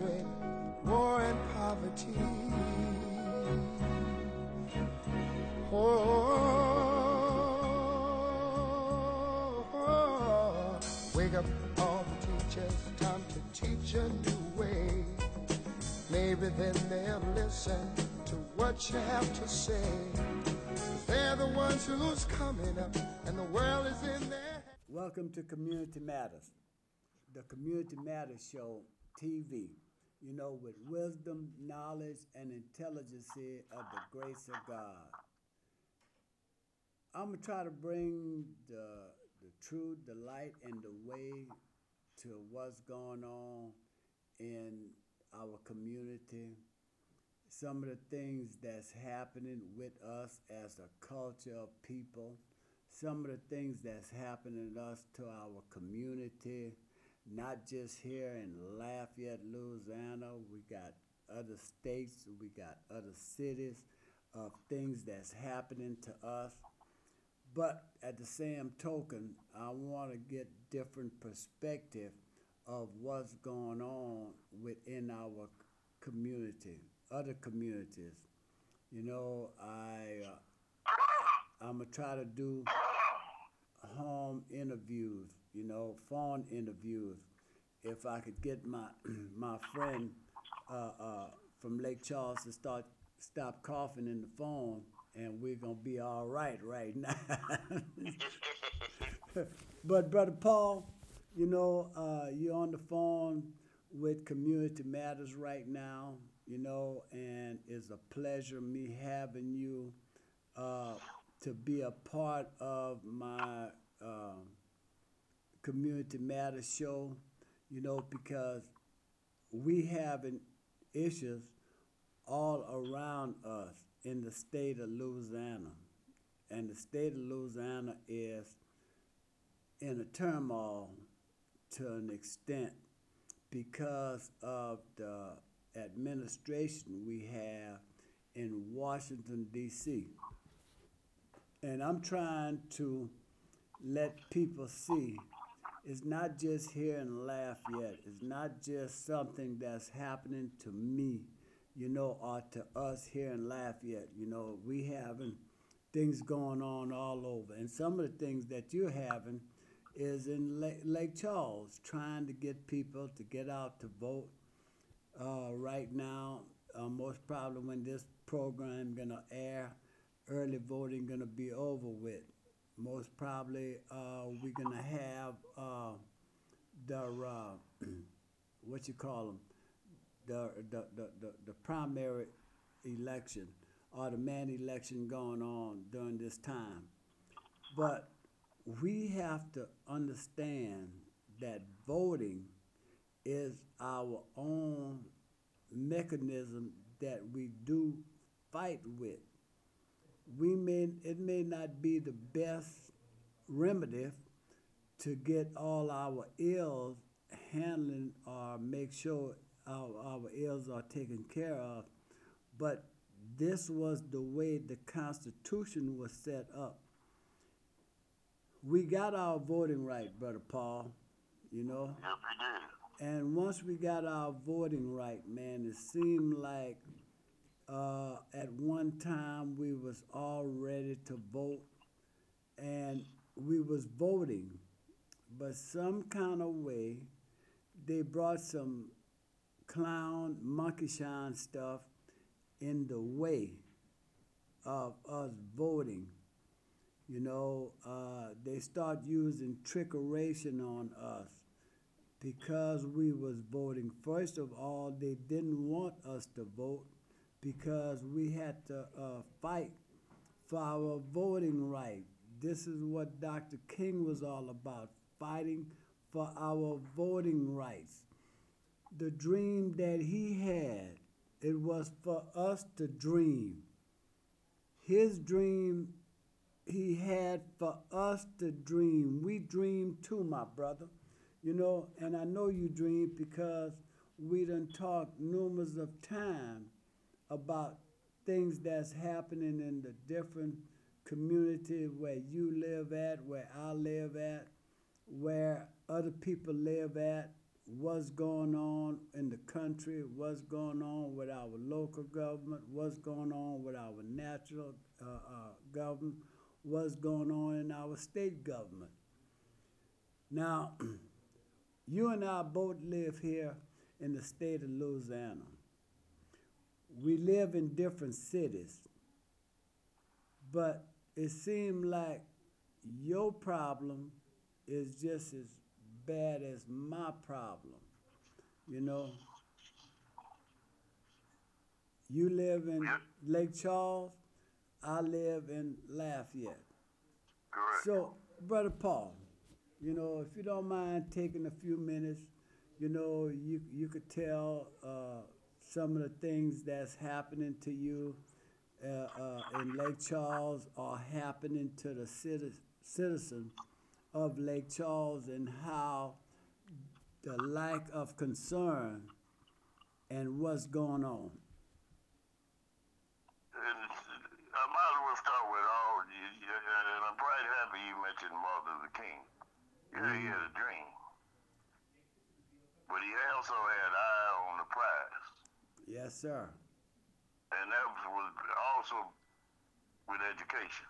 war, and poverty. Oh, wake up all the teachers, time to teach a new way. Maybe then they'll listen to what you have to say. They're the ones who's coming up, and the world is in. Welcome to Community Matters, the Community Matters Show TV. You know, with wisdom, knowledge, and intelligence of the grace of God. I'm gonna try to bring the the truth, the light, and the way to what's going on in our community. Some of the things that's happening with us as a culture of people. Some of the things that's happening to us to our community, not just here in Lafayette, Louisiana. We got other states, we got other cities of things that's happening to us. But at the same token, I want to get different perspective of what's going on within our community, other communities. You know, I uh, I'm gonna try to do home interviews. You know, phone interviews. If I could get my my friend uh, uh, from Lake Charles to start stop coughing in the phone, and we're gonna be all right right now. but brother Paul, you know, uh, you're on the phone with Community Matters right now. You know, and it's a pleasure me having you uh, to be a part of my uh, Community Matters show. You know, because we having issues all around us in the state of Louisiana. And the state of Louisiana is in a turmoil to an extent because of the administration we have in Washington, D.C. And I'm trying to let people see it's not just here in Lafayette, it's not just something that's happening to me you know, or to us here in Lafayette. You know, we having things going on all over. And some of the things that you're having is in Lake, Charles, trying to get people to get out to vote. Uh, right now, uh, most probably when this program gonna air, early voting gonna be over with. Most probably, uh, we're gonna have uh, the uh, what you call them, the, the, the, the, the primary election or the man election going on during this time. But we have to understand that voting is our own mechanism that we do fight with. We may it may not be the best remedy to get all our ills handling or make sure our, our ills are taken care of, but this was the way the Constitution was set up. We got our voting right, Brother Paul, you know? Yep, we did. And once we got our voting right, man, it seemed like uh, at one time we was all ready to vote and we was voting, but some kind of way they brought some clown monkey shine stuff in the way of us voting. You know, uh, they start using trickeration on us because we was voting. First of all, they didn't want us to vote because we had to uh, fight for our voting right. This is what Dr. King was all about, fighting for our voting rights. The dream that he had, it was for us to dream. His dream he had for us to dream. We dream too, my brother. You know, and I know you dream because we done talked numerous of time about things that's happening in the different community where you live at, where I live at, where other people live at, what's going on in the country, what's going on with our local government, what's going on with our national uh, uh, government, what's going on in our state government. Now, you and I both live here in the state of Louisiana. We live in different cities, but it seemed like your problem is just as bad as my problem. You know, you live in Lake Charles, I live in Lafayette. Correct. So, Brother Paul, you know, if you don't mind taking a few minutes, you know, you you could tell uh, some of the things that's happening to you uh, uh, in Lake Charles are happening to the citi- citizens of Lake Charles and how the lack of concern and what's going on. And I might as well start with all, and I'm quite happy you mentioned Martin Luther King. Yeah, he had a dream. But he also had eye on the prize. Yes, sir. And that was also with education.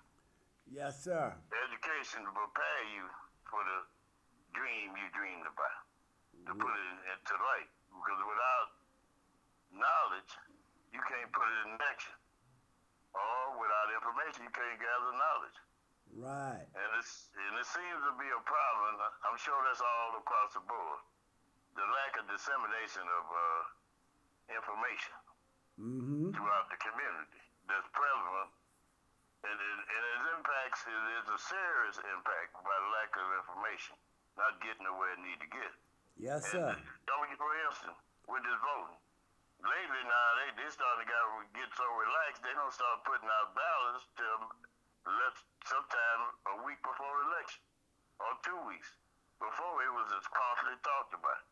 Yes, sir. Education to prepare you for the dream you dreamed about, to put it into light. Because without knowledge, you can't put it in action. Or without information, you can't gather knowledge. Right. And it's and it seems to be a problem. I'm sure that's all across the board. The lack of dissemination of uh, information Mm-hmm. throughout the community that's prevalent, and it, and its impacts is, is a serious impact by lack of information, not getting to where it need to get. Yes, And, sir. don't get- for instance, with this voting, lately now they they starting to get, get so relaxed they don't start putting out ballots till let's sometime a week before election or two weeks before it was as constantly talked about.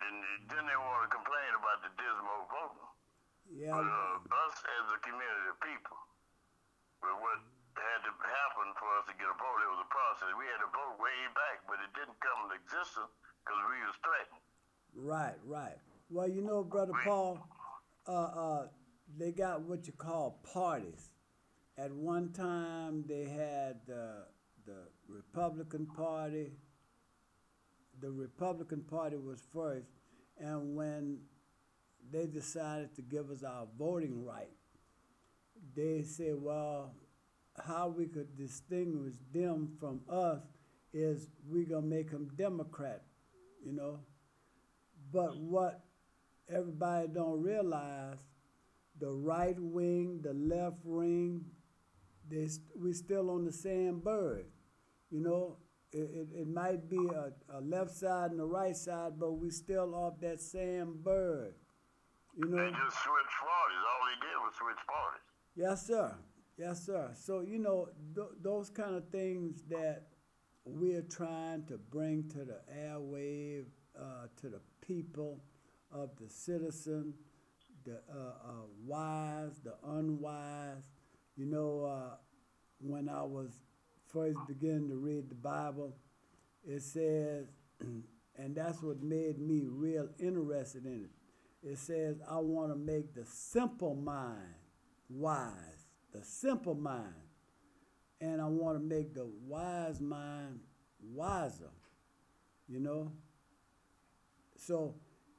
And then they want to complain about the dismal voting. Yeah. But uh, us as a community of people, with what had to happen for us to get a vote, it was a process. We had to vote way back, but it didn't come into existence because we was threatened. Right, right. Well, you know, brother Paul, uh, uh, they got what you call parties. At one time, they had uh, the Republican Party. The Republican Party was first, and when they decided to give us our voting right, they said, well, how we could distinguish them from us is we're gonna make them Democrat, you know. But mm. what everybody don't realize, the right wing, the left wing, they st- we still on the same bird. You know, it, it, it might be a, a left side and a right side, but we still off that same bird. You know. They just switched parties. All they did was switch parties. Yes, sir. Yes, sir. So, you know, th- those kind of things that we're trying to bring to the airwave, uh, to the people of the citizen, the uh, uh, wise, the unwise. You know, uh, when I was first beginning to read the Bible, it says, and that's what made me real interested in it. It says, I want to make the simple mind wise, the simple mind. And I want to make the wise mind wiser, you know? So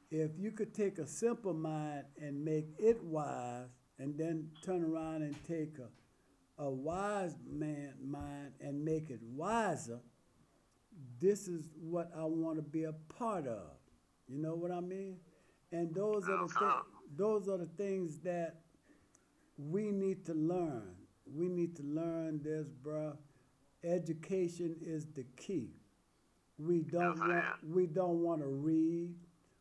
if you could take a simple mind and make it wise, and then turn around and take a, a wise man mind and make it wiser, this is what I want to be a part of. You know what I mean? And those are the things. Those are the things that we need to learn. We need to learn this, bro. Education is the key. We don't want. We don't want to read.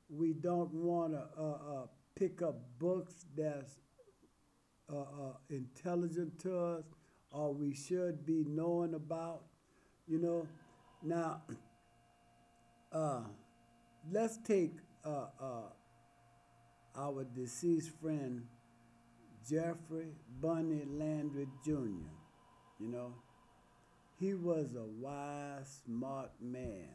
We don't want to uh, uh, pick up books that's uh, uh, intelligent to us, or we should be knowing about. You know, now uh, let's take uh, uh, our deceased friend Jeffrey Bunny Landry Jr. You know, he was a wise, smart man.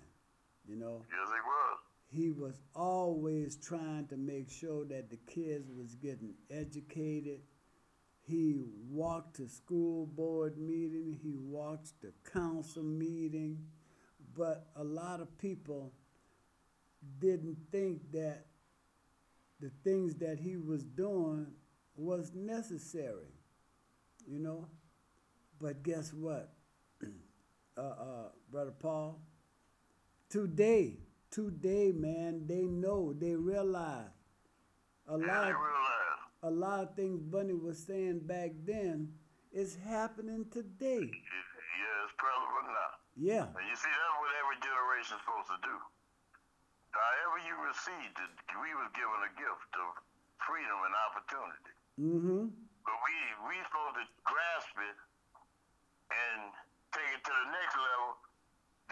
You know, Yes, he was. he was always trying to make sure that the kids was getting educated. He walked to school board meeting, he walked to council meeting, but a lot of people didn't think that the things that he was doing was necessary, you know. But guess what, uh, uh, brother Paul? Today, today, man, they know, they realize a Yeah, lot, realized. a lot of things Bunny was saying back then is happening today. Yeah, it's prevalent now. Yeah, And you see, that's what every generation's supposed to do. However you received it, we was given a gift of freedom and opportunity. Mm-hmm, But we we supposed to grasp it and take it to the next level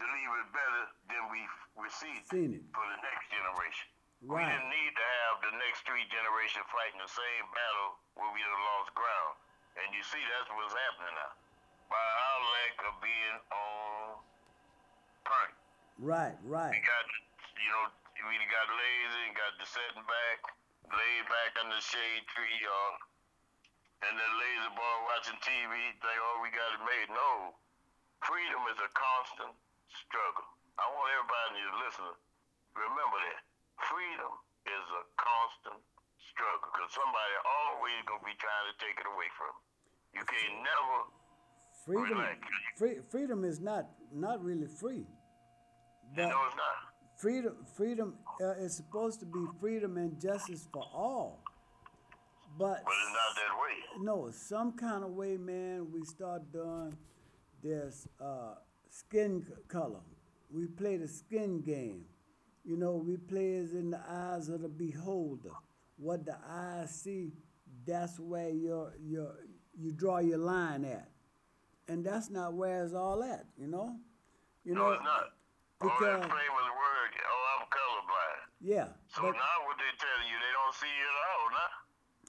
to leave it better than we received Seen it. for the next generation. We didn't need to have the next three generations fighting the same battle where we done lost ground. And you see, that's what's happening now. By our lack of being on point. right, right, We got, you know, we got lazy and got to sitting back, laid back under the shade tree, or and then lazy boy watching TV, think, oh, we got it made. No, freedom is a constant struggle. I want everybody to listen. Remember that freedom is a constant struggle because somebody always gonna be trying to take it away from you. You can't never. freedom, free, freedom is not not really free, but know it's not. Freedom, freedom uh, is supposed to be freedom and justice for all. But But it's not that way. no, some kind of way, man, we start doing this uh, skin color. We play the skin game. You know, we play as in the eyes of the beholder. What the eyes see, that's where your your you draw your line at, and that's not where it's all at. You know, you No, know, it's not. Because play with word, oh, I'm colorblind. yeah, So but now what they telling you, they don't see it at all now.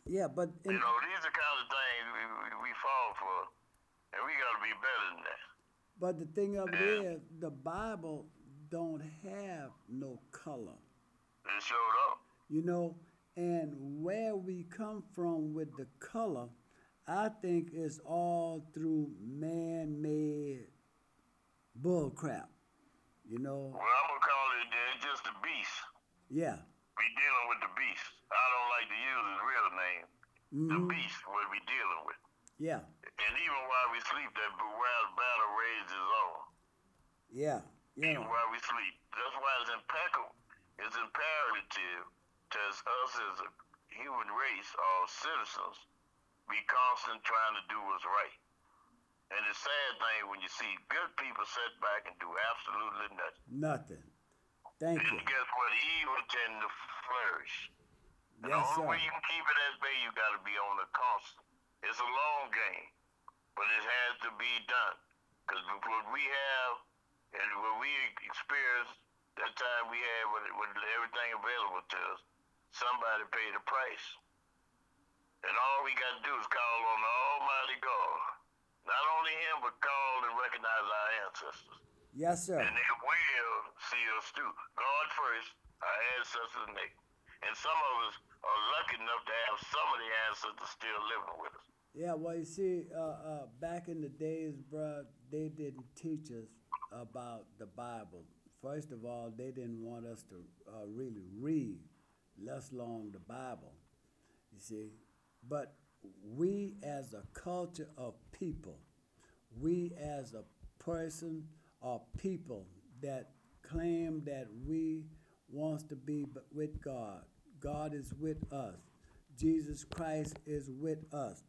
yeah, but in, You know, these are kind of things we, we, we fall for, and we got to be better than that. But the thing of it Yeah. is, the Bible don't have no color, It showed up. you know, and where we come from with the color, I think is all through man-made bullcrap, you know. Well, I'm gonna call it uh, just a beast. Yeah, We dealing with the beast. I don't like to use his real name. The Mhm. beast, what we dealing with. yeah, And even while we sleep, that wild battle rages on. yeah, yeah, Even while we sleep. That's why it's impeccable. It's imperative to us as a human race or citizens be constant trying to do what's right. And the sad thing when you see good people sit back and do absolutely nothing. nothing. Thank you. Guess what? Evil tend to flourish. And Yes, the only sir. way you can keep it at bay, you got to be on the constant. It's a long game, but it has to be done. Because what we have and what we experienced that time we had with, with everything available to us, somebody paid the price. And all we got to do is call on the Almighty Him, call and recognize our ancestors. Yes, sir. And they will see us through. God first, our ancestors next. And some of us are lucky enough to have some of the ancestors still living with us. Yeah, well, you see, uh, uh, back in the days, bruh, they didn't teach us about the Bible. First of all, they didn't want us to uh, really read, less long the Bible, you see. But we, as a culture of people, we as a person or people that claim that we wants to be with God, God is with us. Jesus Christ is with us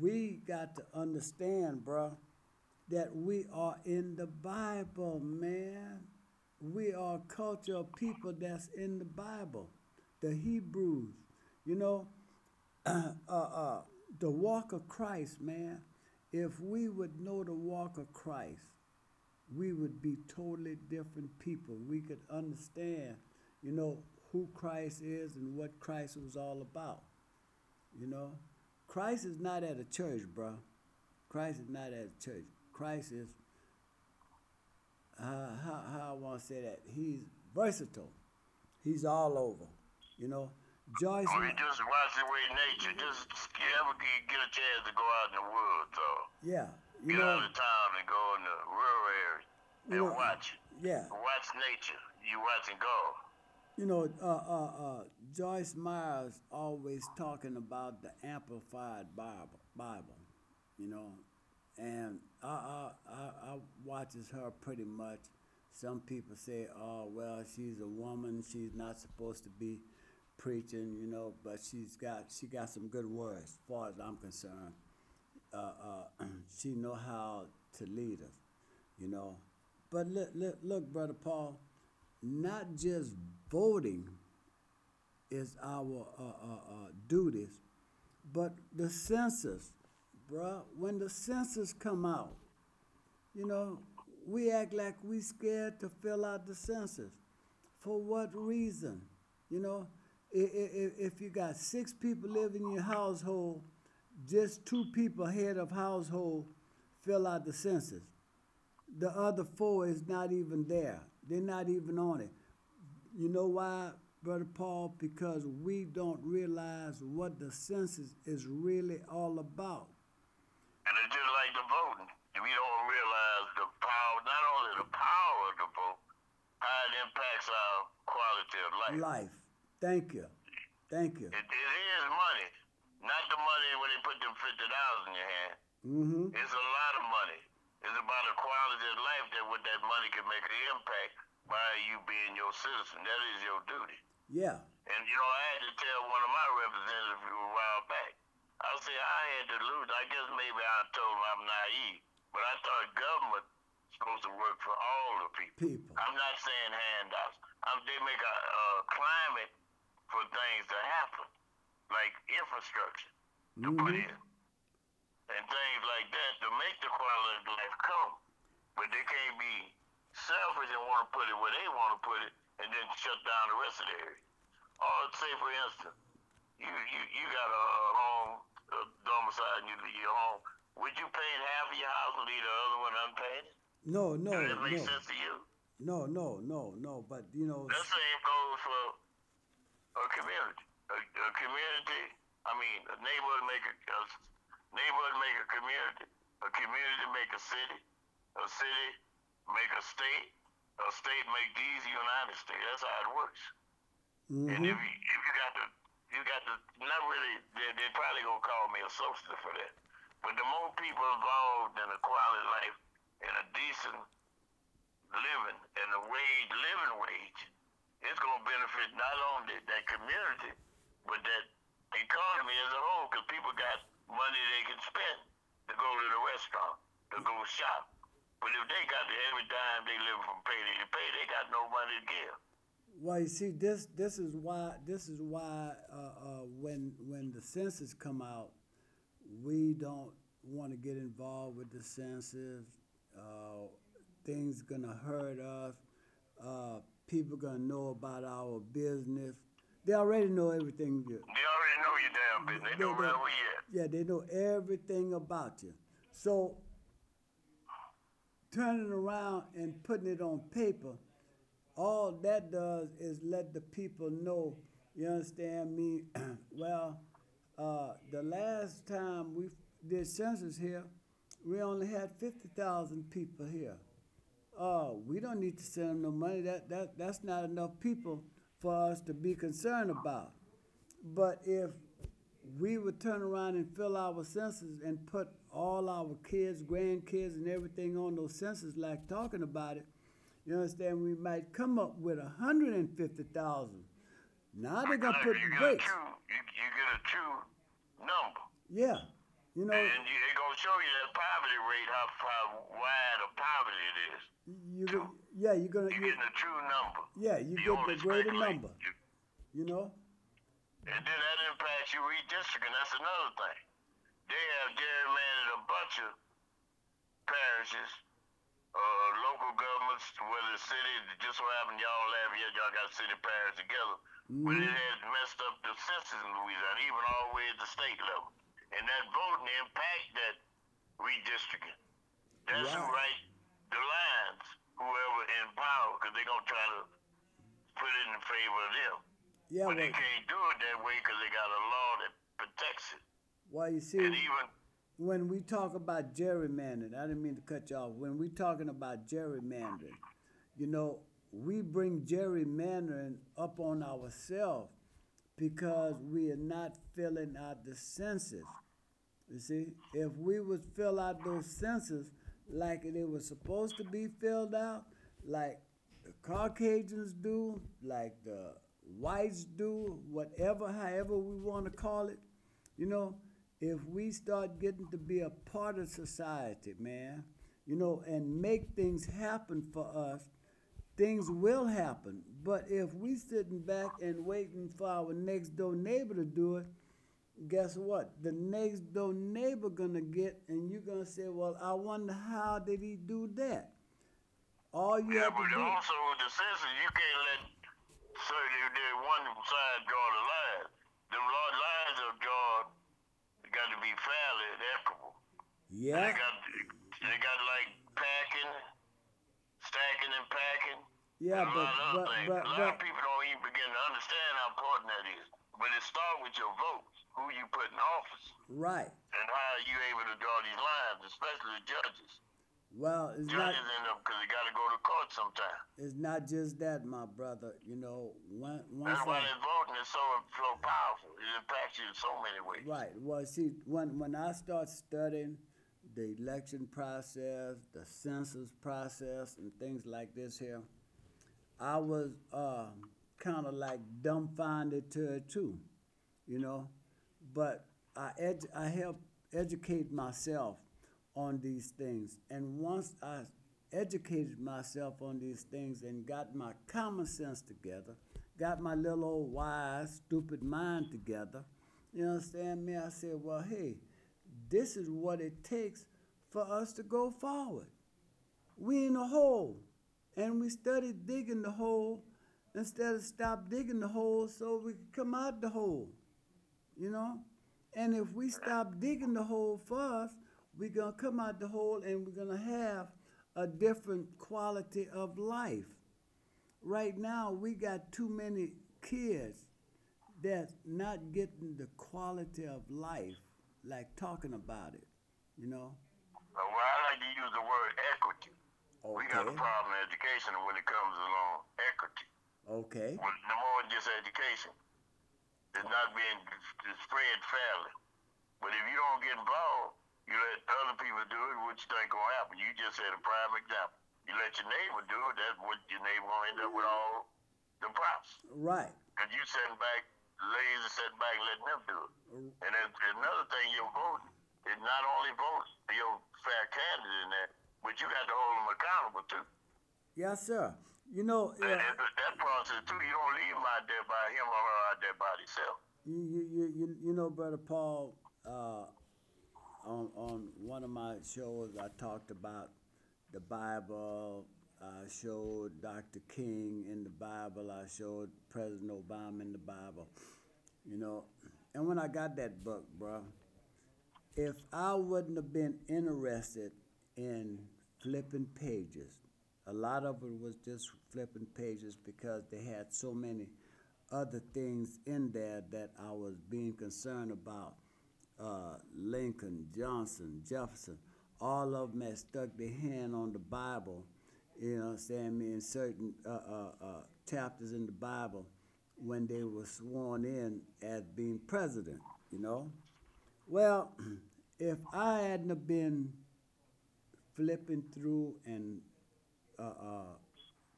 we got to understand, bruh, that we are in the Bible, man. We are a culture of people that's in the Bible. The Hebrews, you know, uh, uh, the walk of Christ, man. If we would know the walk of Christ, we would be totally different people. We could understand, you know, who Christ is and what Christ was all about. You know, Christ is not at a church, bro. Christ is not at a church. Christ is, uh, how, how I want to say that? He's versatile. He's all over. You know, Joyce. Or you just watch the way nature. Just you ever get a chance to go out in the woods or yeah, you get know, out of town and go in the rural area and know, watch. yeah. Watch nature. You watching God. You know, uh, uh, uh, Joyce Myers always talking about the amplified Bible, Bible, you know, and I, I, I, I watches her pretty much. Some people say, oh, well, she's a woman, she's not supposed to be preaching, you know, but she's got, she got some good words, as far as I'm concerned. Uh, uh, she know how to lead us, you know. But look, look, look, brother Paul, not just voting is our uh, uh, uh, duties, but the census, bruh. When the census come out, you know, we act like we scared to fill out the census. For what reason? You know, if, if you got six people living in your household, just two people head of household fill out the census. The other four is not even there. They're not even on it. You know why, Brother Paul? Because we don't realize what the census is really all about. And it's just like the voting. We don't realize the power, not only the power of the vote, how it impacts our quality of life. Life. Thank you. Thank you. It, it is money, not the money when they put them fifty dollars in your hand. Mm-hmm. It's a lot of money. It's about the quality of life that with that money can make an impact by you being your citizen. That is your duty. Yeah. And you know, I had to tell one of my representatives a while back. I said I had to lose. I guess maybe I told him I'm naive, but I thought government supposed to work for all the people. People. I'm not saying handouts. I'm, they make a, a climate for things to happen, like infrastructure to put Mhm. in and things like that to make the quality of life come. But they can't be selfish and want to put it where they want to put it and then shut down the rest of the area. Or say, for instance, you you, you got a, a home, a domicile, and you leave your home. Would you paint half of your house and leave the other one unpainted? No, no, Does that make no. sense to you? No, no, no, no. But you know, That same goes for a community. A, a community, I mean, a neighborhood make a, a neighborhood make a community. A community make a city. A city make a state. A state make these United States. That's how it works. And mhm. if you, if you got to, you got to not really. They, they're probably gonna call me a socialist for that. But the more people involved in a quality life and a decent living and a wage, living wage, it's gonna benefit not only that community, but that economy as a whole. Because people got money they can spend to go to the restaurant, to go shop. But if they got to every dime they live from payday to pay, they got no money to give. Well, you see, this this is why this is why uh, uh, when when the census come out, we don't want to get involved with the census. Uh, things gonna hurt us. People gonna know about our business. They already know everything. You, They already know your damn business. They know They- they- where we at. yeah, they know everything about you. So turning around and putting it on paper, all that does is let the people know. You understand me? well, uh, the last time we did census here, we only had fifty thousand people here. Oh, we don't need to send them no money. That that that's not enough people for us to be concerned about. But if we would turn around and fill our census and put all our kids, grandkids, and everything on those census, like talking about it, you understand, we might come up with a hundred and fifty thousand. Now they're gonna put you get a brakes. you, you get a true number. Yeah, you know, And you, going to show you that poverty rate, how, how wide of poverty it is. you go- yeah, you're gonna, You're you, getting a true number. yeah, you You get the greater number. You- You know, And then that impacts your redistricting. That's another thing. They have gerrymandered a bunch of parishes, uh, local governments, where the city just so happened y'all have here, y'all got city parish together. But it had messed up the census in Louisiana, even all the way at the state level. And that voting impact that redistricting. That's who Right. write the lines, whoever in power, because they're gonna try to put it in favor of them. Yeah, but they can't do it that way because they got a law that protects it. well, you see, And even when we talk about gerrymandering, I didn't mean to cut you off. When we're talking about gerrymandering, you know, we bring gerrymandering up on ourselves because we are not filling out the census. You see, if we would fill out those census like they were supposed to be filled out, like the Caucasians do, like the whites do, whatever, however we want to call it, you know, if we start getting to be a part of society, man, you know, and make things happen for us, things will happen. But if we sitting back and waiting for our next door neighbor to do it, guess what? The next door neighbor gonna get, and you're gonna say, "Well, I wonder how did he do that?" All you Yeah, have but to do, also with the census, you can't let certain there one side draw the line. The law- lines are drawn got to be fairly and equitable. They yeah, got they got like packing, stacking and packing. yeah, a but lot of other but things. but, a lot but of people don't even begin to understand how important that is. But it starts with your votes, who you put in office, right. and how are you able to draw these lines, especially the judges. Well, it's not. Judges end up because they got to go to court sometime. It's not just that, my brother. You know, one, once That's why I, voting is so so powerful. It impacts you in so many ways. Right. Well, see, when when I start studying the election process, the census process, and things like this here, I was um, kind of like dumbfounded to it too, you know. But I edu- I help educate myself on these things, and once I educated myself on these things and got my common sense together, got my little old wise, stupid mind together, you understand me? I said, well, hey, this is what it takes for us to go forward. We in a hole, and we started digging the hole instead of stop digging the hole so we could come out the hole, you know? And if we stop digging the hole first, we're gonna come out the hole and we're gonna have a different quality of life. Right now, we got too many kids that's not getting the quality of life, like talking about it, you know? Well, I like to use the word equity. We got a problem in education when it comes along equity. Okay. Well, no more than just education. It's not being spread fairly. But if you don't get involved, you let other people do it, what you think gonna happen? You just said a prime example. You let your neighbor do it, that's what your neighbor gonna end up with all the props. Right. Cause you sitting back, lazy sitting back, letting them do it. And another thing, your vote is not only vote your fair candidate in that, but you got to hold them accountable too. Yes, sir. You know, uh, that, that process too, you don't leave them out there by him or her out there by you, you, you, you, you know, brother Paul, uh, on on one of my shows, I talked about the Bible. I showed Dr. King in the Bible. I showed President Obama in the Bible. You know, and when I got that book, bro, if I wouldn't have been interested in flipping pages, a lot of it was just flipping pages because they had so many other things in there that I was being concerned about. Uh, Lincoln, Johnson, Jefferson, all of them had stuck their hand on the Bible, you know what I'm saying, in certain uh, uh, uh, chapters in the Bible when they were sworn in as being president, you know. Well, if I hadn't been flipping through and uh, uh,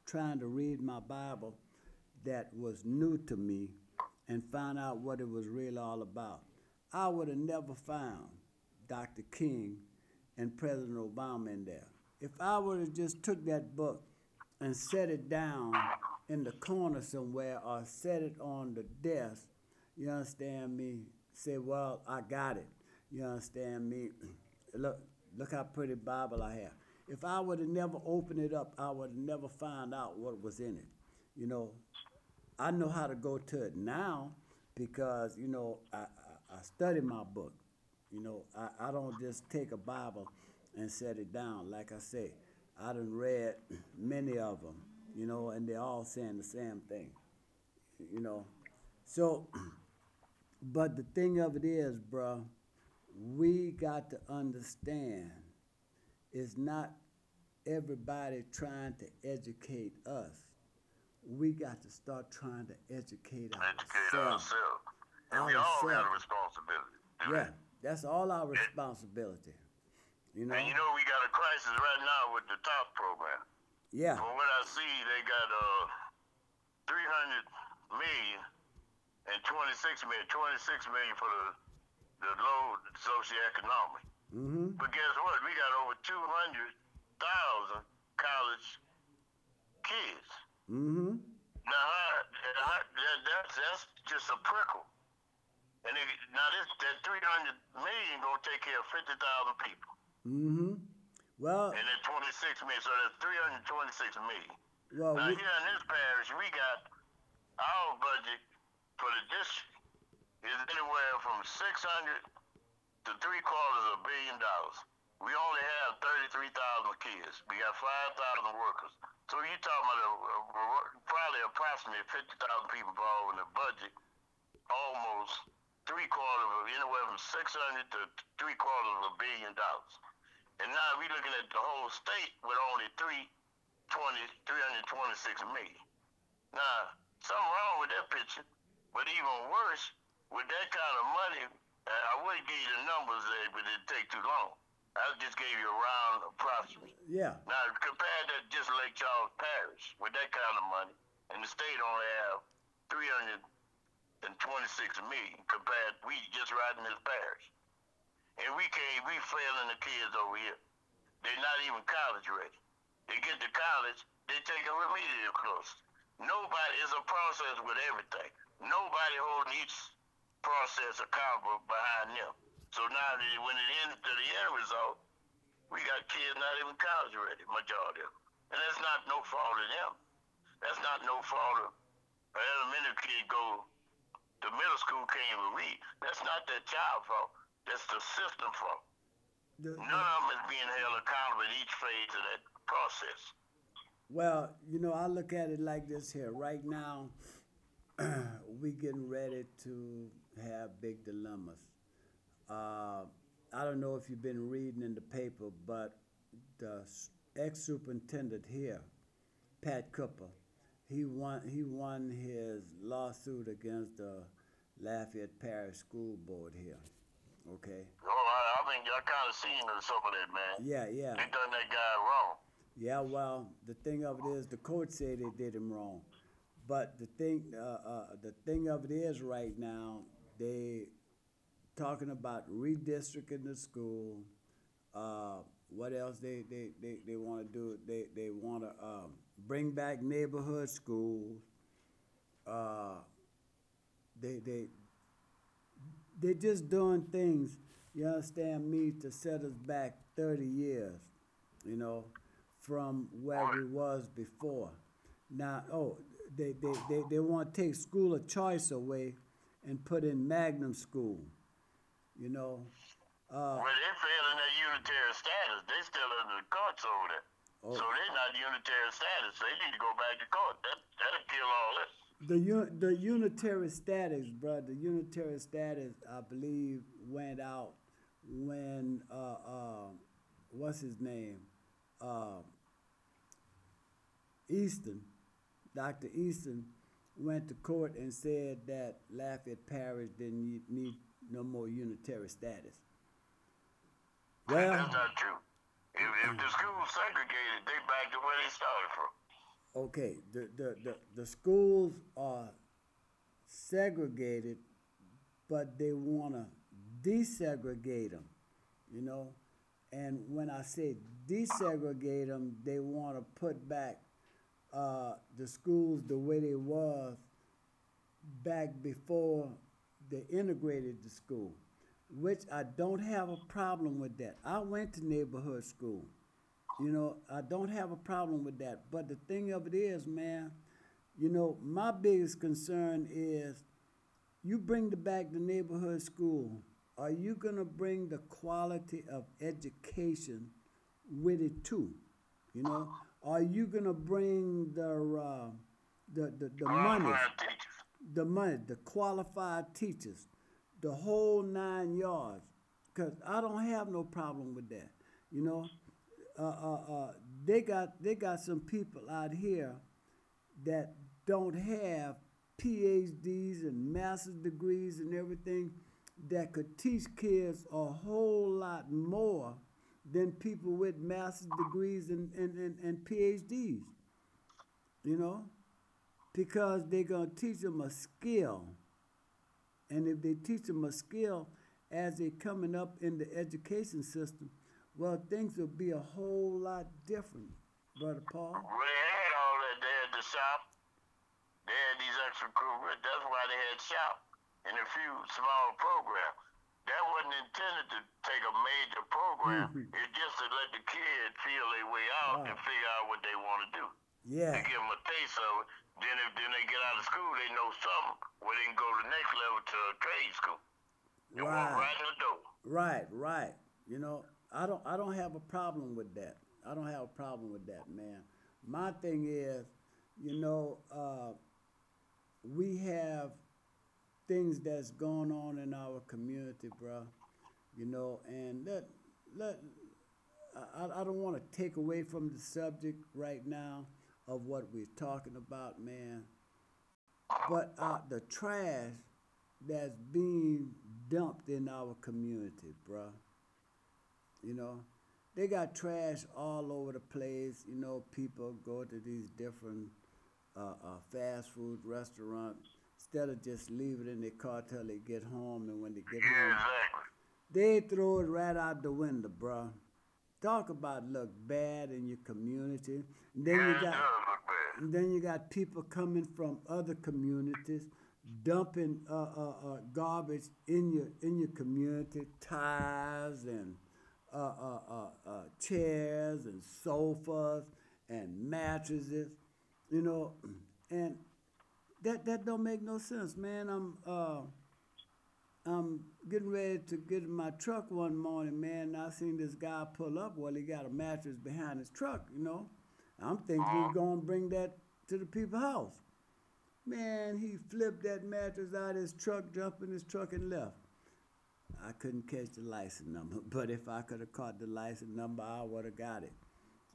trying to read my Bible that was new to me and find out what it was really all about, I would have never found Dr. King and President Obama in there. If I would have just took that book and set it down in the corner somewhere or set it on the desk, you understand me? Say, well, I got it. You understand me? Look, look how pretty Bible I have. If I would have never opened it up, I would have never found out what was in it. You know, I know how to go to it now because you know I, I, I study my book. You know, I, I don't just take a Bible and set it down. Like I say, I done read many of them. You know, and they're all saying the same thing. You know, so. But the thing of it is, bruh, we got to understand it's not everybody trying to educate us. We got to start trying to educate Educate ourselves. ourselves. And we all got a responsibility. Yeah, that's all our responsibility. You know? And you know we got a crisis right now with the TOPS program. yeah, From what I see, they got uh 300 million and 26 million, 26 million for the the low socioeconomic. Mm-hmm, But guess what? We got over 200,000 college kids. mm-hmm, Now, how, how, that, that's that's just a prickle. And it, now this that 300 million gonna take care of 50,000 people, mm-hmm. Well, and then 26 million, so that's 326 million. well, Now we, here in this parish, we got our budget for the district is anywhere from 600 to three quarters of a billion dollars. We only have 33,000 kids. We got 5,000 workers. So you're talking about a, a, a- probably approximately 50,000 people involved in the budget. Almost three quarters of anywhere from 600 to three quarters of a billion dollars. And now we're looking at the whole state with only three 20, 326 million. Now, something wrong with that picture, but even worse, with that kind of money, uh, I wouldn't give you the numbers there, but it'd take too long. I just gave you a round approximate. yeah, Now, compare that to just Lake Charles Parish with that kind of money, and the state only have 326 million compared, we just riding in this parish. And we can't, we failing the kids over here. They're not even college ready. They get to college, they take a remedial course. Nobody is a process with everything. Nobody holding each process accountable behind them. So now that when it ends to the end result, we got kids not even college ready, majority of them. And that's not no fault of them. That's not no fault of an elementary kid go to middle school can't even read. That's not that child fault. That's the system fault. the, None of them is being held accountable in each phase of that process. Well, you know, I look at it like this here. Right now, we getting ready to have big dilemmas. Uh, I don't know if you've been reading in the paper, but the ex-superintendent here, Pat Cooper, he won. He won his lawsuit against the Lafayette Parish School Board here. Okay. Oh, I, I mean, I kind of seen some of that, man. Yeah, yeah. They done that guy wrong. Yeah, well, the thing of it is, the court said they did him wrong, but the thing, uh, uh, the thing of it is, right now, they talking about redistricting the school. Uh, what else they they they, they want to do? They they want to um, bring back neighborhood schools. Uh, they they they just doing things. You understand me to set us back thirty years. You know from where we was before. Now, oh, they, they, they, they want to take school of choice away and put in Magnum school, you know. Uh, But they're failing their unitary status. They still under the courts over there. Oh. So they're not unitary status. They need to go back to court. That that'll kill all this. the, un- the unitary status, bro, the unitary status, I believe, went out when, uh, uh, what's his name? Uh, Easton, Dr. Easton, went to court and said that Lafayette Parish didn't need, need no more unitary status. Well, That's not true. If, if the school's segregated, they back to where they started from. okay, the, the, the, the schools are segregated, but they want to desegregate them, you know? And when I say desegregate them, they want to put back uh, the schools the way they was back before they integrated the school, which I don't have a problem with that. I went to neighborhood school, You know, I don't have a problem with that. But the thing of it is, man, you know, my biggest concern is you bring the back the neighborhood school. Are you gonna bring the quality of education with it too? You know, are you gonna bring the uh, the the, the money, the money, the qualified teachers, the whole nine yards? Cause I don't have no problem with that. You know, uh, uh, uh, they got they got some people out here that don't have PhDs and master's degrees and everything that could teach kids a whole lot more than people with master's degrees and, and, and, and PhDs. You know? Because they're going to teach them a skill. And if they teach them a skill as they're coming up in the education system, well, things will be a whole lot different, Brother Paul. Well, they had all that there at the shop. They had these extra extracurriculars. That's why they had shop and a few small programs. That wasn't intended to take a major program. Mhm. It's just to let the kids feel their way out and figure out what they want to do. Yeah, To give them a taste of it. Then if then they get out of school, they know something where they can go to the next level to a trade school. Walk right. right in the door. Right, right. You know, I don't I don't have a problem with that. I don't have a problem with that, man. My thing is, you know, uh, we have things that's going on in our community, bro. You know, and let let I, I- don't want to take away from the subject right now of what we're talking about, man. But uh, the trash that's being dumped in our community, bruh. You know, they got trash all over the place. You know, people go to these different uh, uh, fast food restaurants instead of just leave it in their car till they get home, and when they get Yeah, home, exactly. they throw it right out the window, bro Talk about look bad in your community. And then Yeah, you got does look bad. and then you got people coming from other communities, dumping uh, uh, uh, garbage in your in your community, tires and uh, uh, uh, uh, chairs and sofas and mattresses, you know, and that that don't make no sense, man. I'm uh, I'm getting ready to get in my truck one morning, man. And I seen this guy pull up. Well, he got a mattress behind his truck, you know. I'm thinking he's gonna bring that to the people's house. Man, he flipped that mattress out of his truck, jumped in his truck, and left. I couldn't catch the license number, but if I could have caught the license number, I would have got it.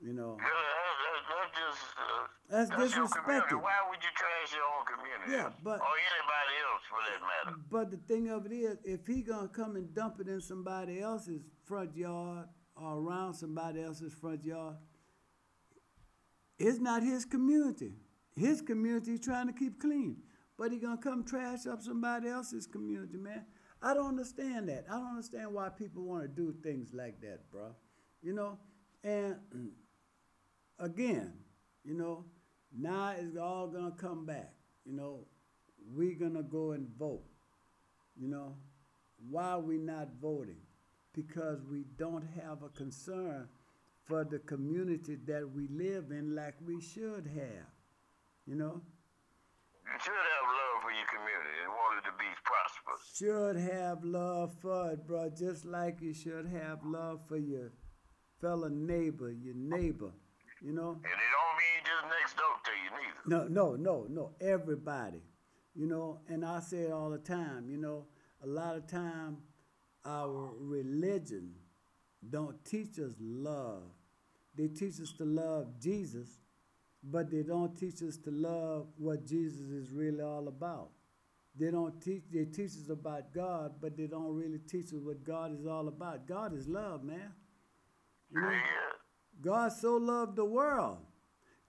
You know. Yeah, that, that, that's just uh, That's disrespectful. Why would you trash your own community? Yeah, but- or anybody else for that matter. But the thing of it is, if he gonna come and dump it in somebody else's front yard or around somebody else's front yard, it's not his community. His community he's trying to keep clean. But he gonna come trash up somebody else's community, man. I don't understand that. I don't understand why people want to do things like that, bro. You know, and again, you know, now it's all gonna come back. You know, we're gonna go and vote. You know, why are we not voting? Because we don't have a concern for the community that we live in like we should have. You know, You should have love for your community and want it to be prosperous. should have love for it, bro. Just like you should have love for your fellow neighbor, your neighbor. You know. And it don't mean just next door to you neither. No, no, no, no. Everybody, you know, and I say it all the time. You know, a lot of time our religion don't teach us love. They teach us to love Jesus, but they don't teach us to love what Jesus is really all about. They don't teach. They teach us about God, but they don't really teach us what God is all about. God is love, man. You know, Yeah. God so loved the world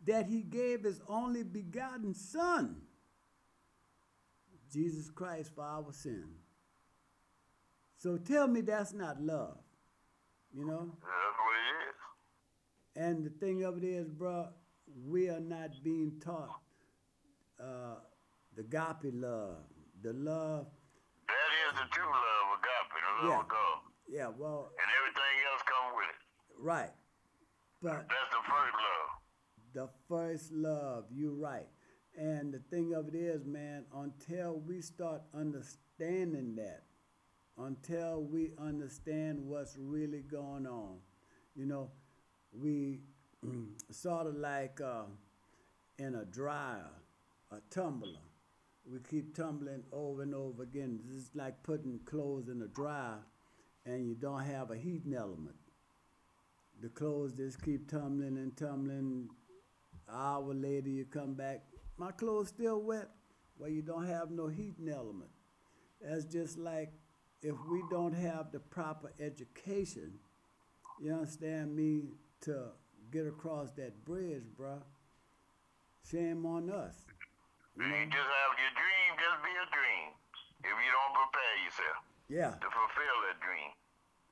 that he gave his only begotten Son, Jesus Christ, for our sin. So tell me that's not love, you know? That's what it is. And the thing of it is, bro, we are not being taught uh, the agape love, the love. That is the true love, agape, the love Yeah. of God. Yeah, well, And everything else come with it. right. But That's the first love. the first love, you're right. And the thing of it is, man, until we start understanding that, until we understand what's really going on, you know, we sort of like uh, in a dryer, a tumbler. We keep tumbling over and over again. This is like putting clothes in a dryer and you don't have a heating element. The clothes just keep tumbling and tumbling. An hour later, you come back, my clothes still wet. Well, you don't have no heating element. That's just like if we don't have the proper education, you understand me, to get across that bridge, bruh. Shame on us. You You know? just have your dream, just be a dream. If you don't prepare yourself Yeah, to fulfill that dream,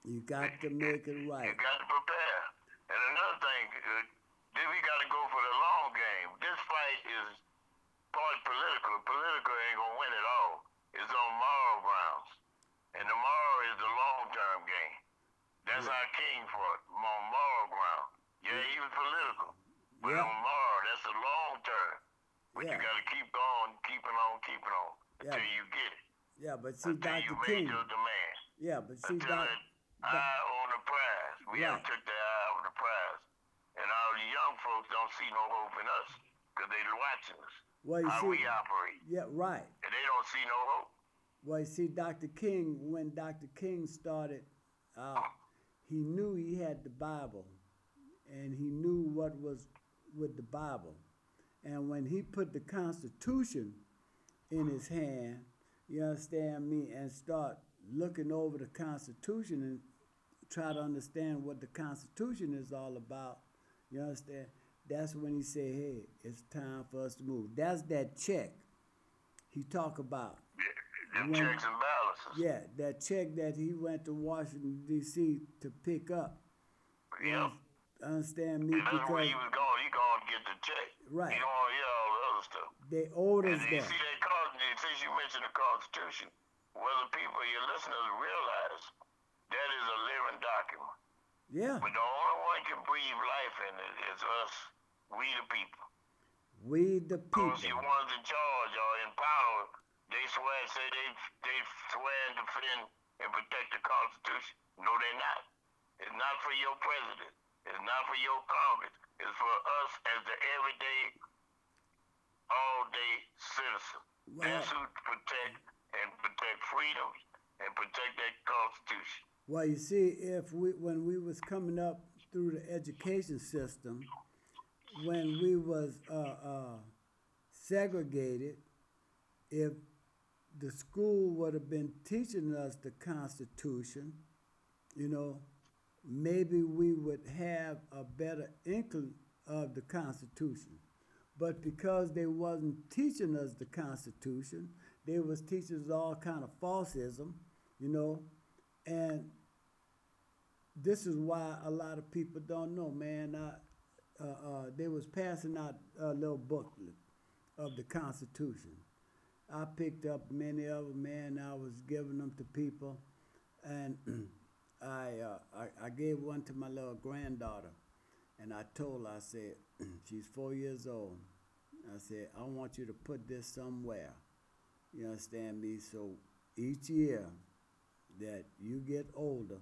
you got to make it right. you got to prepare. And another thing, uh, then we got to go for the long game. This fight is part political. Political ain't gonna win it all. It's on moral grounds, and the moral is the long-term game. That's how King fought on moral ground. Yeah, he was political, but Yeah. on moral, that's the long term. But you Yeah. got to keep on, keeping on, keeping on Yeah. until you get it. Yeah, but see, until you Dr. made King. your demand. Yeah, but see, it eye on the prize. We Right. haven't took the eye on the prize. And all the young folks don't see no hope in us because they watching us. well, you how see, we operate. yeah, right. And they don't see no hope. Well, you see, Dr. King, when Dr. King started out, he knew he had the Bible, and he knew what was with the Bible. And when he put the Constitution in his hand, you understand me, and start looking over the Constitution and try to understand what the Constitution is all about, you understand? That's when he said, hey, it's time for us to move. That's that check he talk about. Them When- checks and balances. Yeah, that check that he went to Washington D.C. to pick up. You Yep. Understand me? And that's where he was going. He going to get the check. Right. He don't want to hear all the other stuff. they owed us And you that. see that Constitution, since you mentioned the Constitution, whether people, your listeners realize that is a living document. Yeah, But the only one can breathe life in it is us, we the people. we the Because the people. ones in charge or in power, they swear, say they they swear and defend and protect the Constitution. No, they're not. It's not for your president. It's not for your Congress. It's for us as the everyday, all-day citizen. That's who protect and protect freedoms and protect that Constitution. Well, you see, if we when we was coming up through the education system, when we was uh, uh, segregated, if the school would have been teaching us the Constitution, you know, maybe we would have a better inkling of the Constitution. But because they wasn't teaching us the Constitution, they was teaching us all kind of falsism, you know, and this is why a lot of people don't know, man. I, uh, uh, they was passing out a little booklet of the Constitution. I picked up many of them, man. I was giving them to people, and I, uh, I I gave one to my little granddaughter, and I told her, I said, she's four years old. I said, I want you to put this somewhere. You understand me? So each year that you get older,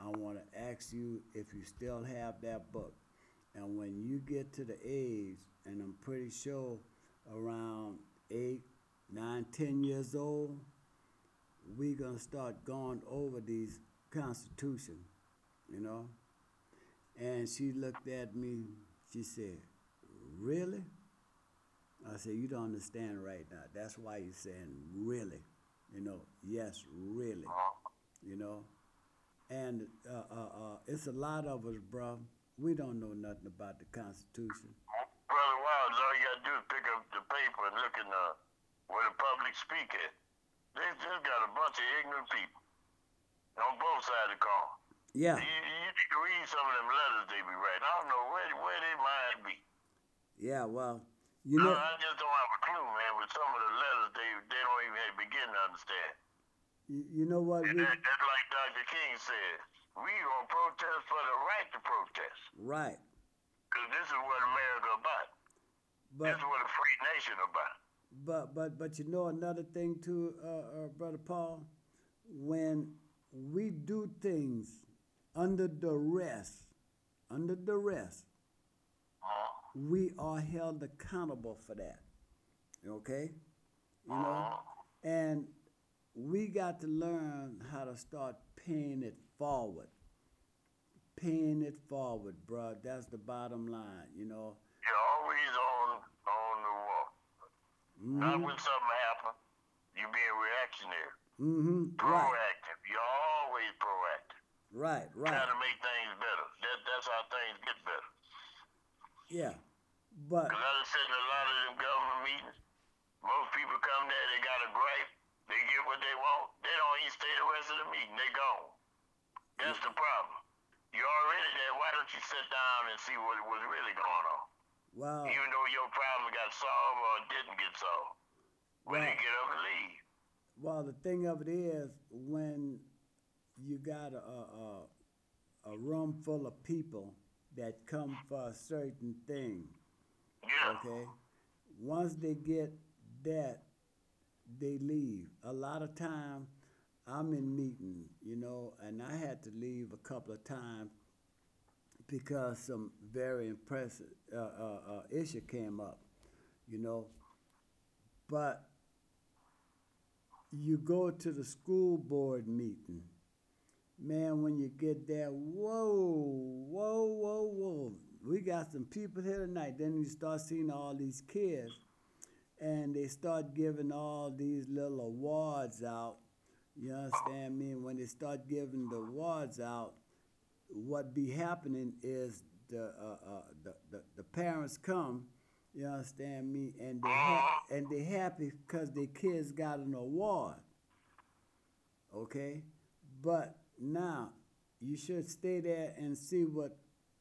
I want to ask you if you still have that book. And when you get to the age, and I'm pretty sure around eight, nine, ten years old, we're going to start going over these Constitution, you know? And she looked at me, she said, Really? I said, You don't understand right now. That's why you're saying really. You know, yes, really. You know? And uh, uh, uh, it's a lot of us, bro. We don't know nothing about the Constitution. Brother Wilds, all you gotta do is pick up the paper and look in uh, where the public speak at. They just got a bunch of ignorant people on both sides of the car. Yeah, You, you need to read some of them letters they be writing. I don't know where where they might be. yeah. Well, you I, know, I just don't have a clue, man. With some of the letters, they they don't even begin to understand. You, you know what? And We, that, that's like Dr. King said. We gonna protest for the right to protest. right. Because this is what America about. But this is what a free nation about. But but but you know another thing too, uh, uh, brother Paul, when we do things under duress, under duress, Uh, we are held accountable for that. Okay, you know, uh, and we got to learn how to start paying it forward. Paying it forward, bruh. That's the bottom line. You know. you're always on on the walk. Not when something happens, you being reactionary. Mm-hmm. Right. Proactive. You're always proactive. Right. Right. Trying to make things better. That, that's how things get better. Yeah. But Because I done sit in a lot of them government meetings. Most people come there, they got a gripe. They what they want. They don't even stay the rest of the meeting. They gone. That's the problem. You already there. Why don't you sit down and see what was really going on? wow. Even though your problem got solved or didn't get solved. When Right. they get up and leave. Well, the thing of it is, when you got a, a, a room full of people that come for a certain thing, Yeah. okay, once they get that, they leave. A lot of time, I'm in meeting, you know, and I had to leave a couple of times because some very impressive uh, uh, uh, issue came up, you know. But you go to the school board meeting, man, when you get there, whoa, whoa, whoa, whoa. We got some people here tonight. Then you start seeing all these kids, and they start giving all these little awards out. You understand me? And when they start giving the awards out, what be happening is the uh, uh, the, the the parents come, you understand me, and they ha- and they happy because their kids got an award. Okay, but now you should stay there and see what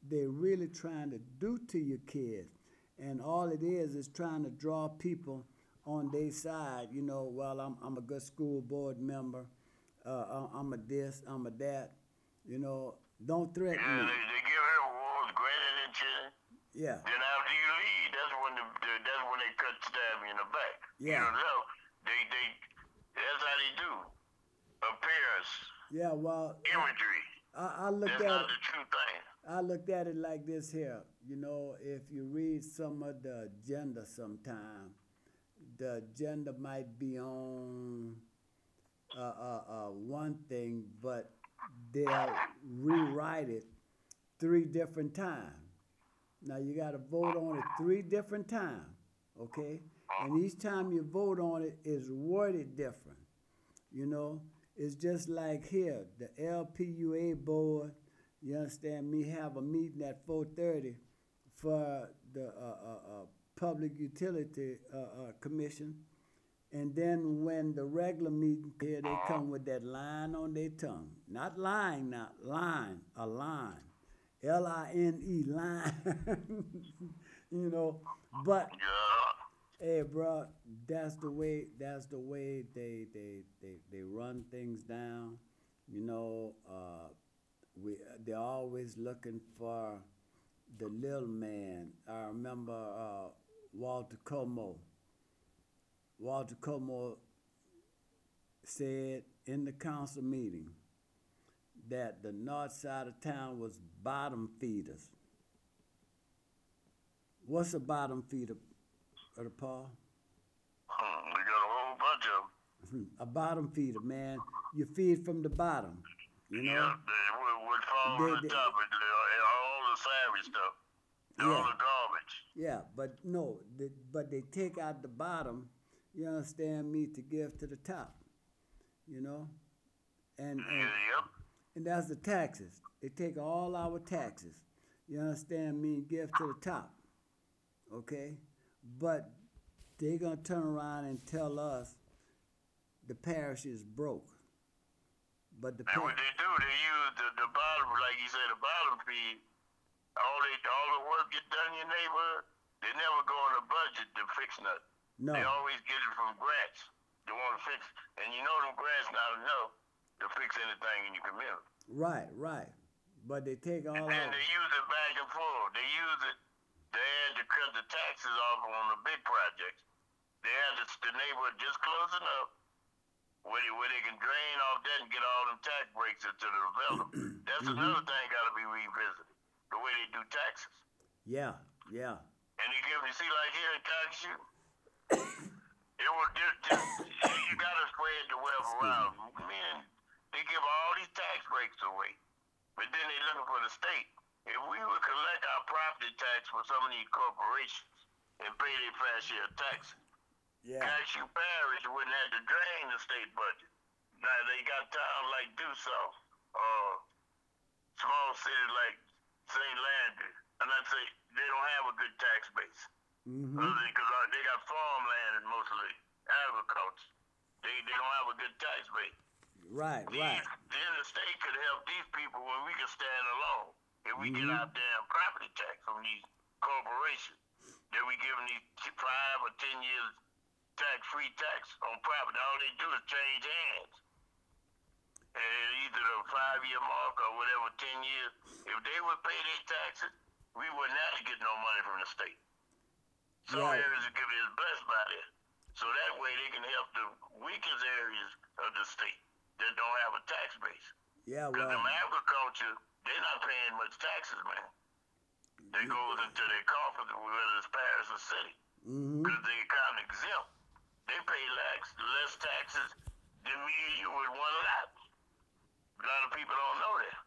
they're really trying to do to your kids, and all it is is trying to draw people on their side. You know, well, I'm I'm a good school board member. Uh, I'm- a this, I'm a that. You know, don't threaten Yeah, me. they, they give her awards greater than children. Yeah. Then after you leave, that's when the, the that's when they cut stab you in the back. Yeah. You know, they they that's how they do. Appearance, Yeah, well, imagery. I, I That's at not it, the true thing. I looked at it like this here. You know, if you read some of the agenda sometime, the agenda might be on uh, uh, uh, one thing, but they'll rewrite it three different times. Now you got to vote on it three different times, okay? And each time you vote on it is worded different. You know, it's just like here, the LPUA board. You understand me? Have a meeting at four thirty for the uh, uh, uh, Public Utility uh, uh, Commission, and then when the regular meeting here, they come with that line on their tongue. Not lying, not line, a line, L I N E line. you know, but Yeah. Hey, bro, that's the way. That's the way they they they, they run things down. You know, uh, we they're always looking for the little man. I remember uh, Walter Comeaux. Walter Comeaux said in the council meeting that the north side of town was bottom feeders. What's a bottom feeder, Brother Paul? Hmm, we got a whole bunch of them. a bottom feeder, man. You feed from the bottom, you know. Yeah, they would, would fall They- on the they- top of all the savage stuff. All Yeah. the garbage. Yeah, but no, the, but they take out the bottom. You understand me to give to the top, you know, and and, yep. and that's the taxes. They take all our taxes. You understand me and give to the top, okay? But they're gonna turn around and tell us the parish is broke. But the And what they do, they use the, the bottom, like you said, the bottom feed. All they, all the work get done in your neighborhood, they never go on a budget to fix nothing. no, They always get it from grants. They want to fix, and you know them grants not enough to fix anything in your community. right, right. But they take all And then they use it back and forth. They use it They had to cut the taxes off on the big projects. They had the, the neighborhood just close enough where they, where they can drain off that and get all them tax breaks into the development. That's mm-hmm. another thing got to be revisited. The way they do taxes. Yeah, yeah. And you give you see like here in Cockatoo, it was just, just you gotta spread the wealth around. Meaning they give all these tax breaks away, but then they looking for the state. If we would collect our property tax for some of these corporations and pay their fair share of taxes, Yeah. Cashew Parish wouldn't have to drain the state budget. Now they got towns like Dusseldorf, uh, small cities like St. Landry, and I'd say they don't have a good tax base. Mm-hmm. Because uh, they got farmland and mostly agriculture. They, they don't have a good tax base. Right, These, right. Then the state could help these people when we can stand alone. If we get Mhm. our damn property tax from these corporations, that we give them these five or ten years tax-free tax on property. All they do is change hands. And either the five-year mark or whatever, ten years. If they would pay their taxes, we wouldn't have to get no money from the state. Some Right. areas are is blessed by that. So that way they can help the weakest areas of the state that don't have a tax base. Yeah, Because well, them agriculture, they're not paying much taxes, man. That goes into their coffers, whether it's Paris or city. mm-hmm. Because they kind of exempt. They pay less, less taxes than me and you with one lot. A lot of people don't know that.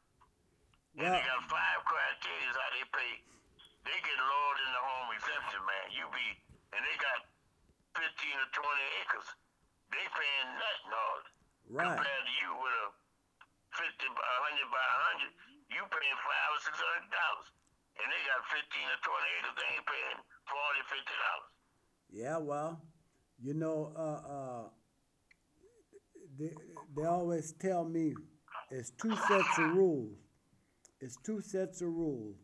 And they got five criteria how they pay. They get lowered in the home exemption, man. You be, and they got 15 or 20 acres. They paying nothing on it. right. Compared to you with a 50 by 100 by 100, you paying five or six hundred dollars. And they got 15 or 20 acres, they ain't paying 40, 50 dollars. Yeah, well, you know, uh, uh, they, they always tell me it's two sets of rules. It's two sets of rules.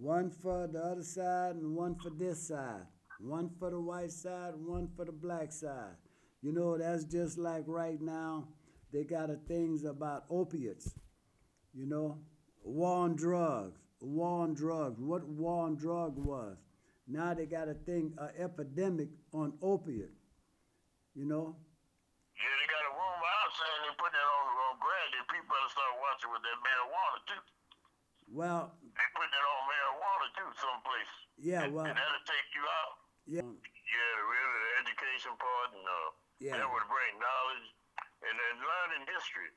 One for the other side and one for this side. One for the white side, one for the black side. You know, that's just like right now, they got a things about opiates. You know, war on drugs, war on drugs. What war on drug was. Now they got a thing, a epidemic on opiate. You know, Yeah, they got a rumor out saying they put that on, on grad that people better start watching with that marijuana too. well, They put that on marijuana too someplace. yeah, And- well, and that'll take you out. yeah, Yeah, really, the education part and uh, Yeah. that would bring knowledge and then learning history.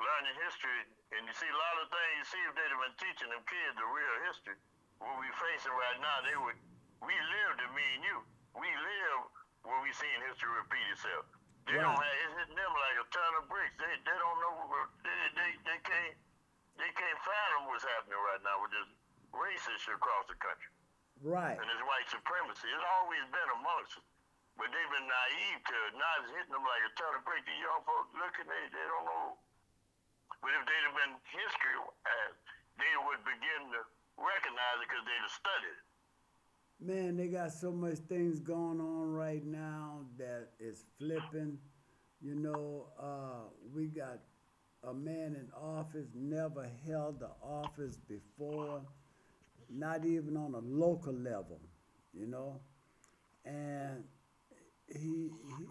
Learning history, and you see a lot of things. You see if they'd have been teaching them kids the real history, what we facing right now, they would. We live to me and you. We live where we seen history repeat itself. They Right. don't have it's hitting them like a ton of bricks. They they don't know what they they, they can't they can't fathom what's happening right now with this race issue across the country right, and it's white supremacy. It's always been amongst us. But they've been naive to it. Now it's hitting them like a ton of bricks. These young folks looking, they, they don't know. But if they'd have been history, uh, they would begin to recognize it because they'd have studied it. Man, they got so much things going on right now that is flipping. You know, uh, we got a man in office never held the office before, not even on a local level. You know, and he he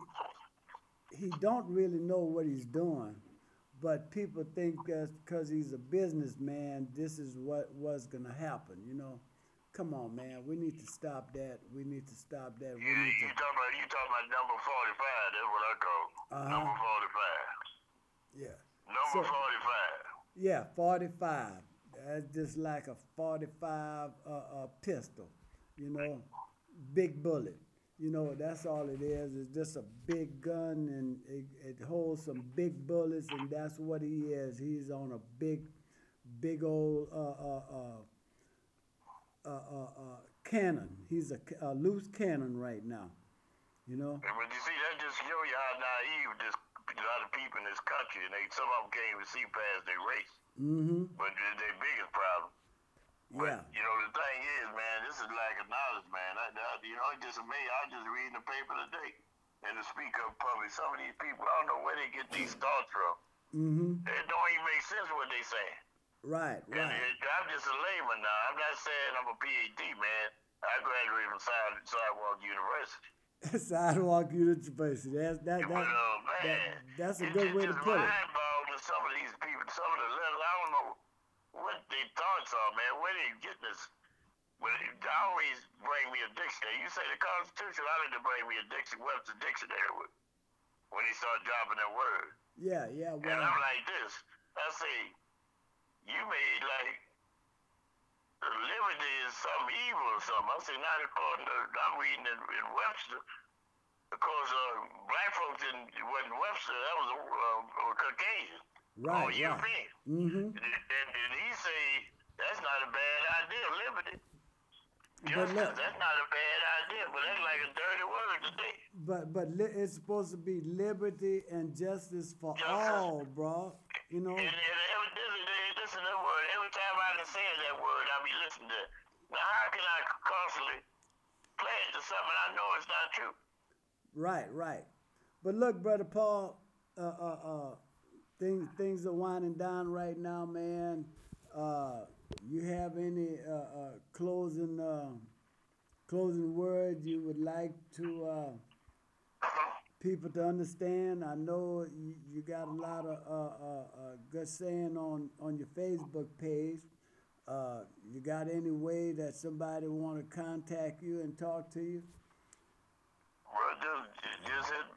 he don't really know what he's doing, but people think that because he's a businessman, this is what was gonna happen. You know, come on, man, we need to stop that. We need to stop that. We You, need you to. talking about you talking about number forty five? That's what I call. Uh-huh. number forty five. Yeah, Number So- forty five. yeah, forty-five. That's just like a forty-five uh, uh, pistol. You know, big bullet. You know, that's all it is. It's just a big gun, and it, it holds some big bullets, and that's what he is. He's on a big, big old uh, uh, uh, uh, uh, uh, cannon. He's a, a loose cannon right now. You know. And But you see, that just show you how naive this a lot of people in this country, and they some of them can't even see past their race. Mm-hmm. But their biggest problem. But, Yeah. You know, the thing is, man, this is lack of knowledge, man. I, I, you know, it just amazing. I was just reading the paper today, and the speaker of public, some of these people, I don't know where they get these thoughts from. Mm-hmm. It don't even make sense what they saying. Right, And right. it, I'm just a layman now. I'm not saying I'm a PhD, man. I graduated from Side- Sidewalk University. Sidewalk University. That's that, But, uh, man, that that's a good just- way to put it. mind-boggling some of these people, some of the letters. I don't know what the thoughts are, man. Where they getting this? Well, they always bring me a dictionary. You say the Constitution, I need to bring me a Dixon Webster dictionary with when they start dropping that word. Yeah, yeah. And Well, I'm like this. I say, you made like liberty is some evil or something. I say, not according to I'm reading in, in Webster. Because uh, black folks didn't wasn't Webster. That was a, uh, a Caucasian. Right, or right. Mm-hmm. And, and, he say that's not a bad idea, liberty. But look, that's not a bad idea, but that's like a dirty word today. but but li- it's supposed to be liberty and justice for Justice. all, bro. You know. And, and every, this, is- this is that word. Every time I done said that word, I be listening to it. Now, how can I constantly pledge to something I know it's not true? Right, right. But look, brother Paul, uh, uh, uh, things things are winding down right now, man. Uh, you have any uh, uh, closing uh, closing words you would like to uh, people to understand? I know you, you got a lot of uh, good saying on on your Facebook page. You got any way that somebody want to contact you and talk to you? Well, just, just hit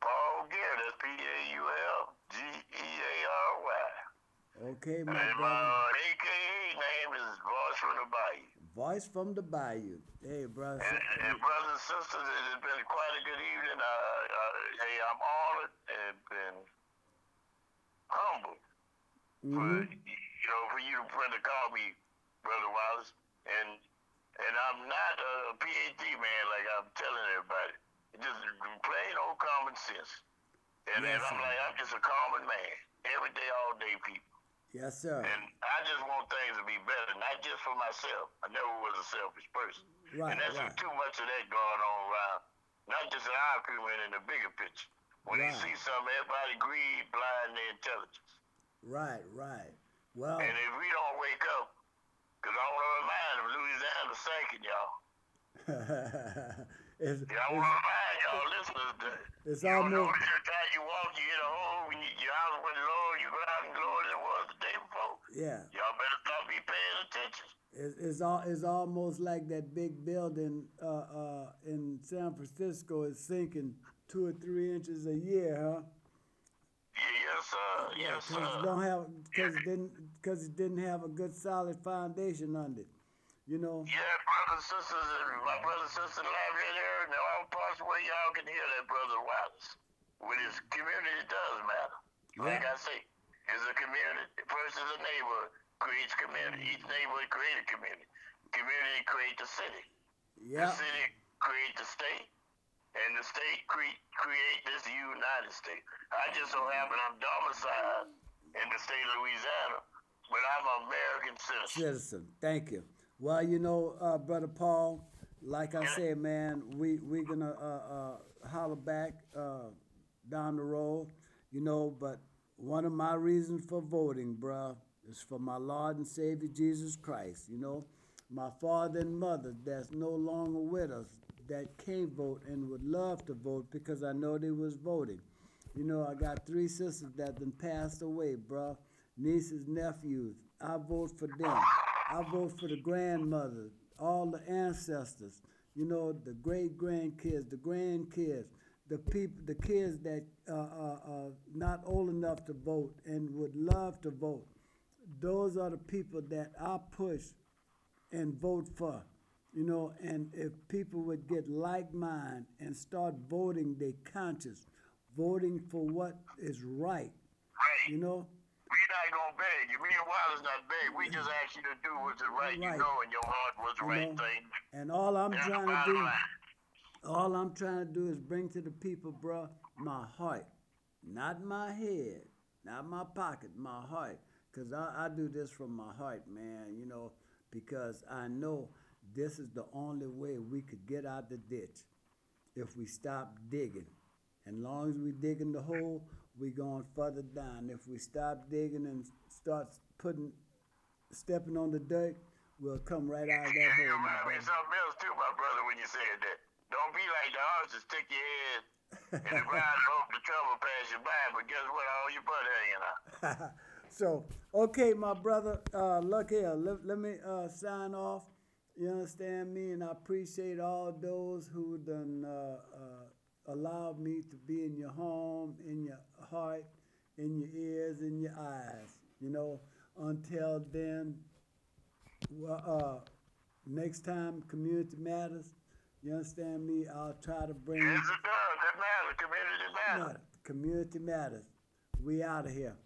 Paul Garrett. That's P A U L G E A R Y. Okay, my And brother. my AKA name is Voice from the Bayou. Voice from the Bayou. Hey, brother. And, and brothers and sisters, it has been quite a good evening. Uh, uh, hey, I'm honored and, and humbled for Mhm. you know for you to to call me brother Wallace, and and I'm not a PhD man like I'm telling everybody. It's just plain old common sense, and, Yes, and I'm like I'm just a common man, every day, all day, people. Yes, sir. And I just want things to be better, not just for myself. I never was a selfish person. Right, and there's right. too much of that going on around, not just in our community, in the bigger picture. When Right. you see something, everybody greed, blind their intelligence. Right, right. Well, And if we don't wake up, because I want to remind them, Louisiana sinking, y'all. it's, Yeah, I want to remind y'all listeners It's you don't know every time you walk, you hit a hole, you, your house went lower, you go out and lower than it was the day before. Yeah. Y'all better start be paying attention. It's, it's, all, it's almost like that big building uh, uh, in San Francisco is sinking two or three inches a year, huh? Yeah, yes, sir. Yes, Because it sir. don't have, because it didn't, because it didn't have a good solid foundation under it. You know. Yeah, brothers sisters, and my brothers sisters live in there, and all parts where y'all can hear that brother Wallace. With his community does matter. Like Yeah. I say, it's a community. First is a neighborhood, creates community. Each neighborhood creates a community. Community creates the city. Yeah. The city creates the state. And the state cre- create this United States. I just so happen I'm domiciled in the state of Louisiana, but I'm an American citizen. citizen. Thank you. Well, you know, uh, brother Paul, like I said, man, we we gonna uh, uh, holler back uh, down the road, you know. But one of my reasons for voting, bruh, is for my Lord and Savior Jesus Christ. You know, my father and mother that's no longer with us that can't vote and would love to vote because I know they was voting. You know, I got three sisters that done passed away, bruh. Nieces, nephews. I vote for them. I vote for the grandmother, all the ancestors. You know, the great grandkids, the grandkids, the people, the kids that uh, uh, uh, not old enough to vote and would love to vote. Those are the people that I push and vote for. You know, and if people would get like mind and start voting their conscience, voting for what is right, Right. you know, We're not gonna beg you. Me and Wallace not beg. We just ask you to do what's the right, Right. you know, and your heart was the You right know, thing. and all I'm That's trying to do, line. all I'm trying to do is bring to the people, bruh, my heart, not my head, not my pocket, my heart. Cause I, I do this from my heart, man. You know, because I know this is the only way we could get out the ditch if we stop digging. And long as we digging the hole, we going further down. If we stop digging and start putting, stepping on the dirt, we'll come right out of that You hole, my remind me of something else too, my brother, when you said that. Don't be like the horses, stick your head ground, hope the trouble pass you by, but guess what? All your butt hanging out. So, okay, my brother, uh, look here, let, let me, uh, sign off. You understand me? And I appreciate all those who done, uh, uh, allowed me to be in your home, in your heart, in your ears, in your eyes. You know, until then, well, uh, next time Community Matters, you understand me? I'll try to bring Yes, it does. That matters. Community matters. Matter. Community Matters. We out of here.